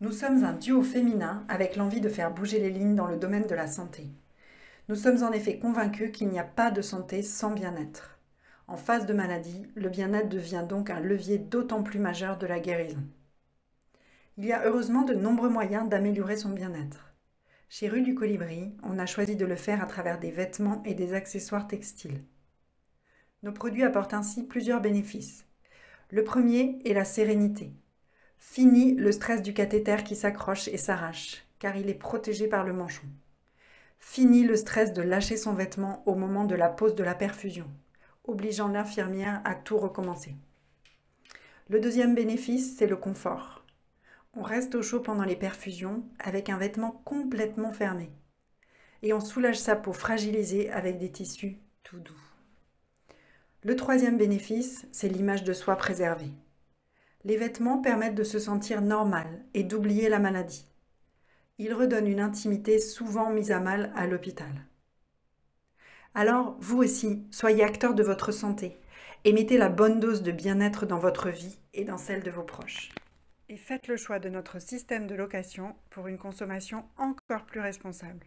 Nous sommes un duo féminin avec l'envie de faire bouger les lignes dans le domaine de la santé. Nous sommes en effet convaincus qu'il n'y a pas de santé sans bien-être. En phase de maladie, le bien-être devient donc un levier d'autant plus majeur de la guérison. Il y a heureusement de nombreux moyens d'améliorer son bien-être. Chez Rue du Colibri, on a choisi de le faire à travers des vêtements et des accessoires textiles. Nos produits apportent ainsi plusieurs bénéfices. Le premier est la sérénité. Fini le stress du cathéter qui s'accroche et s'arrache, car il est protégé par le manchon. Fini le stress de lâcher son vêtement au moment de la pose de la perfusion, obligeant l'infirmière à tout recommencer. Le deuxième bénéfice, c'est le confort. On reste au chaud pendant les perfusions avec un vêtement complètement fermé. Et on soulage sa peau fragilisée avec des tissus tout doux. Le troisième bénéfice, c'est l'image de soi préservée. Les vêtements permettent de se sentir normal et d'oublier la maladie. Ils redonnent une intimité souvent mise à mal à l'hôpital. Alors, vous aussi, soyez acteur de votre santé et mettez la bonne dose de bien-être dans votre vie et dans celle de vos proches. Et faites le choix de notre système de location pour une consommation encore plus responsable.